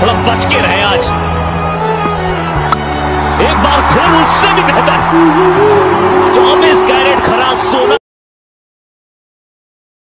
थोड़ा बच के रहे आज। एक बार फिर उससे भी बेहतर।